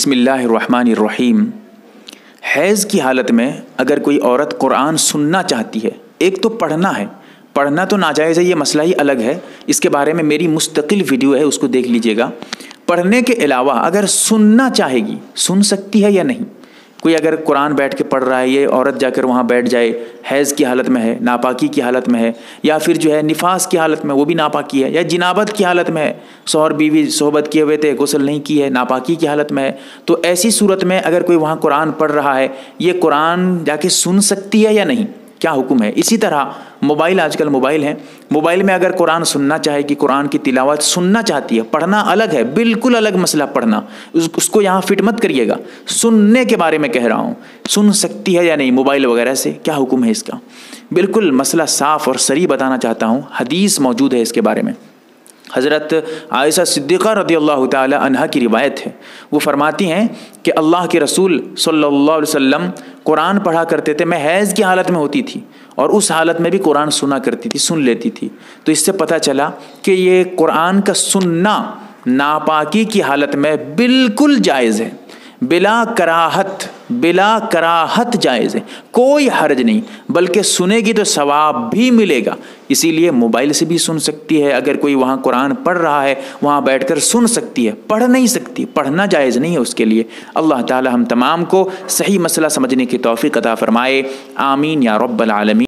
بسم اللہ الرحمن الرحیم حیض کی حالت میں اگر کوئی عورت قرآن سننا چاہتی ہے، ایک تو پڑھنا ہے۔ پڑھنا تو ناجائز ہے، یہ مسئلہ ہی الگ ہے۔ اس کے بارے میں میری مستقل ویڈیو ہے، اس کو دیکھ لیجیے گا۔ پڑھنے کے علاوہ اگر سننا چاہے گی، سن سکتی ہے یا نہیں؟ کوئی اگر قرآن بیٹھ کے پڑھ رہا ہے، یہ عورت جا کر وہاں بیٹھ جائے، حیض کی حالت میں ہے، ناپاکی کی حالت میں ہے، یا پھر جو ہے نفاس کی حالت میں، وہ بھی ناپاکی ہے، یا جنابت کی حالت میں ہے شوہر بیوی صحبت کیے ہوئے تھے، غسل نہیں کی ہے، ناپاکی کی حالت میں ہے، تو ایسی صورت میں اگر کوئی وہاں قرآن پڑھ رہا ہے، یہ قرآن جا کے سن سکتی ہے یا نہیں؟ کیا حکم ہے؟ اسی طرح موبائل آج کل موبائل ہے موبائل میں اگر قرآن سننا چاہے کہ قرآن کی تلاوت سننا چاہتی ہے، پڑھنا الگ ہے، بالکل الگ مسئلہ پڑھنا۔ اس کو یہاں فٹ مت کریے گا۔ سننے کے بارے میں کہہ رہا ہوں۔ سن سکتی ہے یا نہیں؟ موبائل وغیرہ سے کیا حکم ہے اس کا؟ بالکل مسئلہ صاف اور سری بتانا چاہتا ہوں۔ حدیث موجود ہے اس کے بارے میں۔ حضرت عائشہ صدیقہ رضی اللہ تعالی عنہ کی روایت ہے۔ وہ فرماتی ہیں کہ اللہ کے رسول صلی اللہ علیہ وسلم قرآن پڑھا کرتے تھے، میں حیض کی حالت میں ہوتی تھی اور اس حالت میں بھی قرآن سنا کرتی تھی، سن لیتی تھی۔ تو اس سے پتہ چلا کہ یہ قرآن کا سننا ناپاکی کی حالت میں بالکل جائز ہے، بلا کراہت۔ بلا کراہت جائز ہے، کوئی حرج نہیں، بلکہ سنے گی تو ثواب بھی ملے گا۔ اسی لیے موبائل سے بھی سن سکتی ہے، اگر کوئی وہاں قرآن پڑھ رہا ہے، وہاں بیٹھ کر سن سکتی ہے۔ پڑھ نہیں سکتی، پڑھنا جائز نہیں ہے اس کے لیے۔ اللہ تعالی ہم تمام کو صحیح مسئلہ سمجھنے کی توفیق عطا فرمائے۔ آمین یا رب العالمین۔